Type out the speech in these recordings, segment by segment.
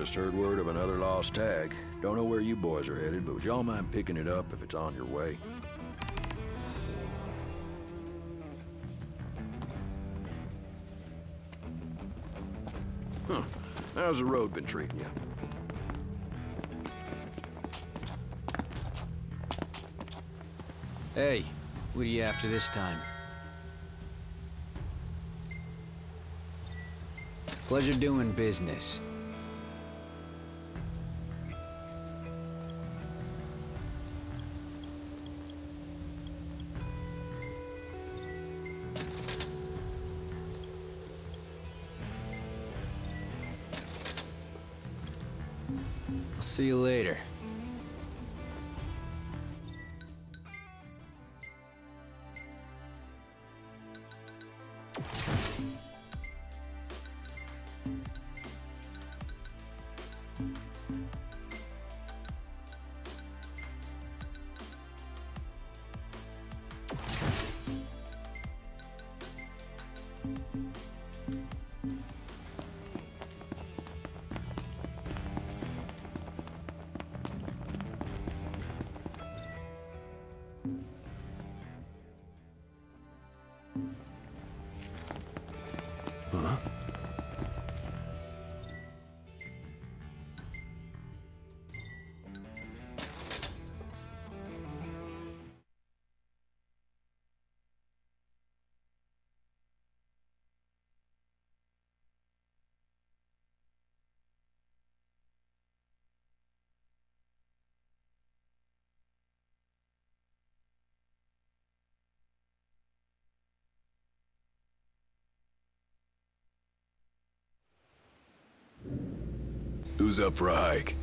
Just heard word of another lost tag. Don't know where you boys are headed, but would y'all mind picking it up if it's on your way? Huh. How's the road been treating you? Hey, what are you after this time? Pleasure doing business. See you later. Huh? Who's up for a hike?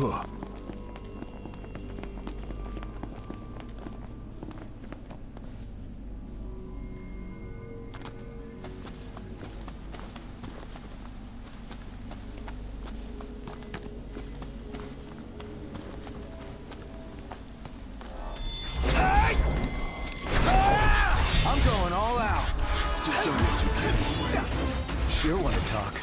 Good. Sure want to talk.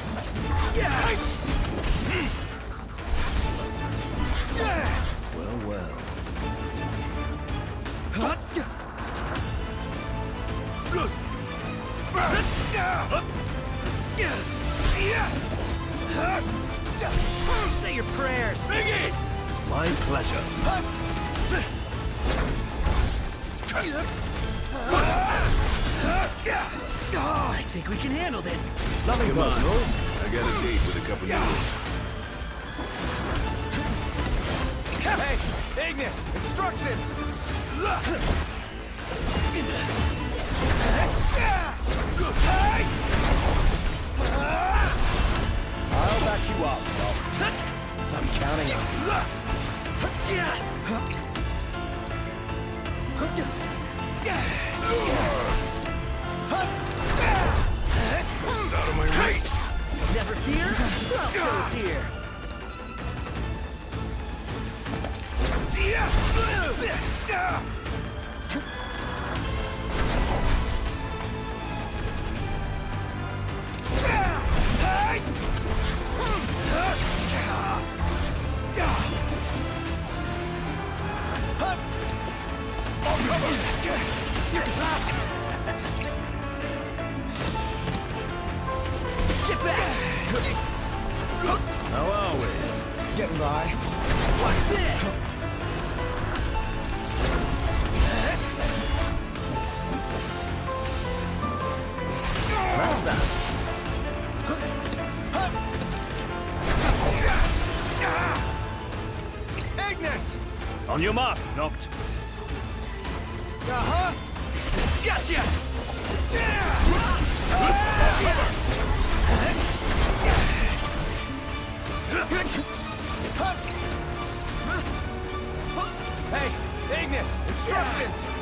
Well, well. Say your prayers. My pleasure. I think we can handle this. Come on. I got a date with a couple noodles. Hey, Ignis, instructions. I'll back you up. I'm counting on you. It's out of my reach. Never fear, Alto's here. Get back! How are we? Getting by. Watch this! How's that? Ignis! On your mark, Noct. Uh-huh! Gotcha! Hey, Ignis! Instructions!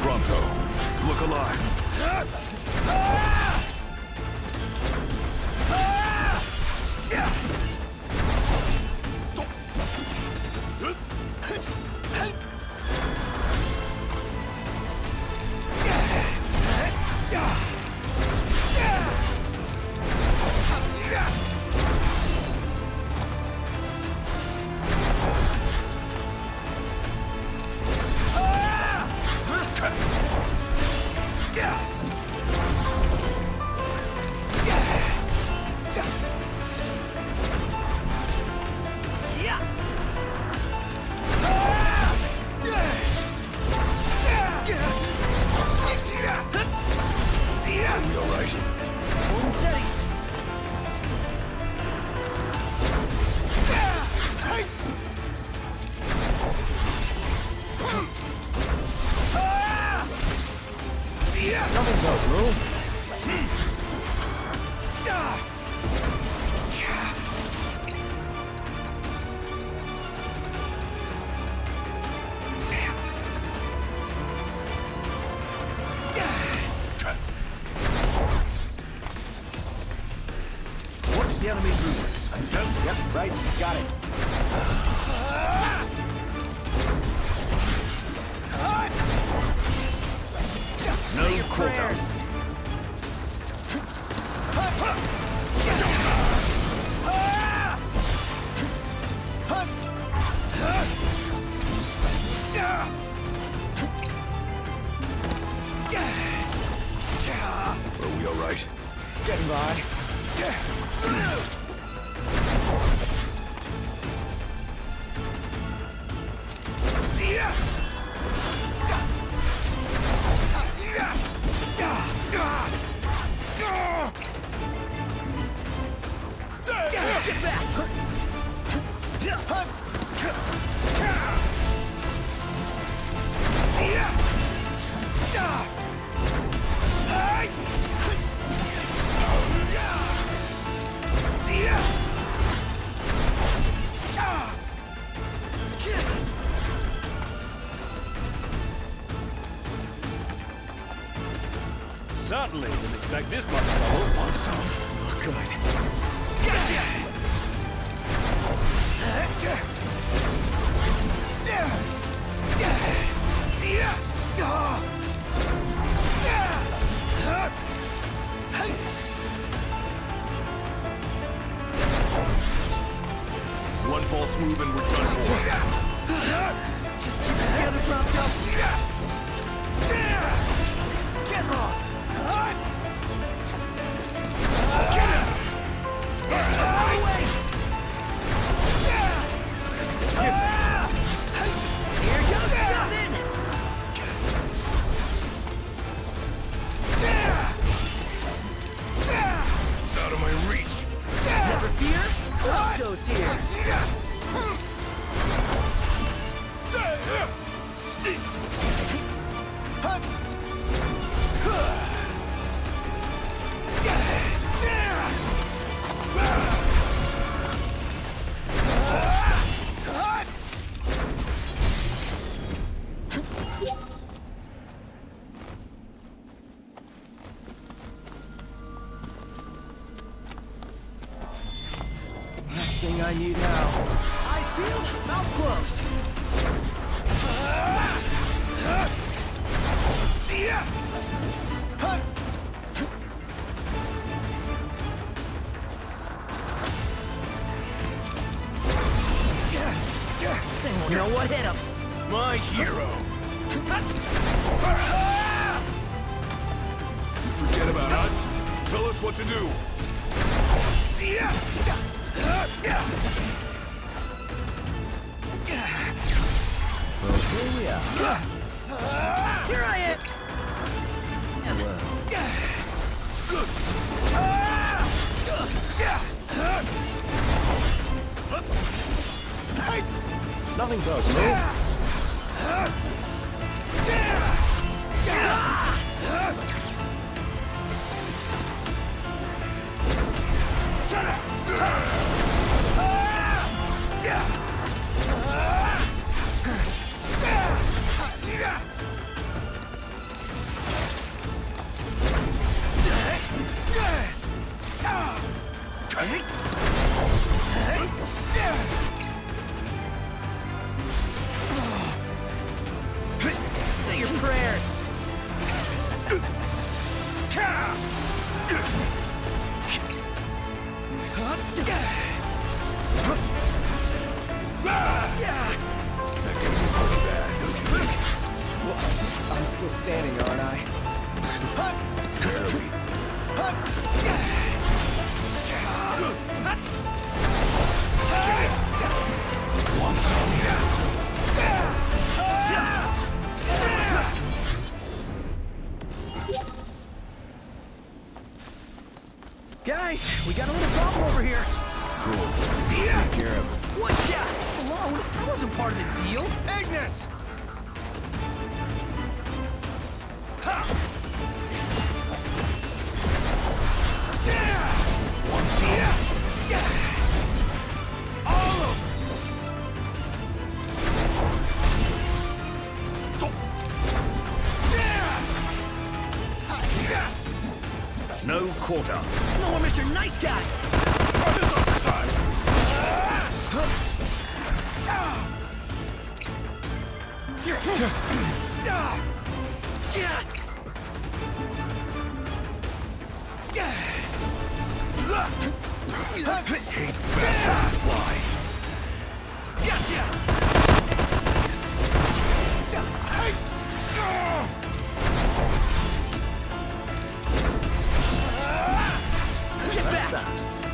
Pronto. Look alive. You no quarter. Certainly didn't expect this much trouble. Want some? Look good. Gotcha! One false move and we're done for. Just keep it together, Prompto. Get lost. Here I need now. Eyes peeled, mouth closed. You know what? Hit him. My hero. You forget about us. Tell us what to do. Well, here we are. Here I am. Nothing personal. Say your prayers. I'm still standing, aren't I? Barely. Want some? Guys, we got a little problem over here. Cool. Take care of it. What shot? Alone? I wasn't part of the deal. Ignis! Gotcha. Get back.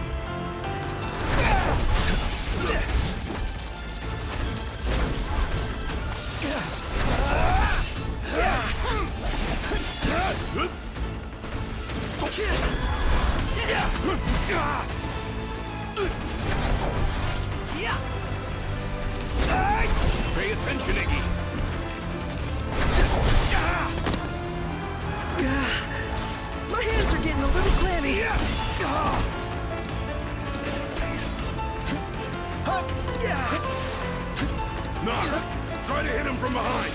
From behind.